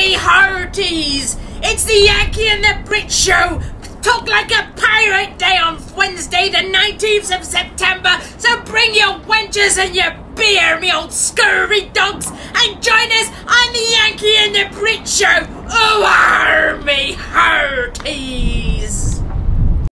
me hearties! It's the Yanki and the Brit Show! Talk like a pirate day on Wednesday, the 19th of September, so bring your wenches and your beer, me old scurvy dogs, and join us on the Yanki and the Brit Show! Ooh!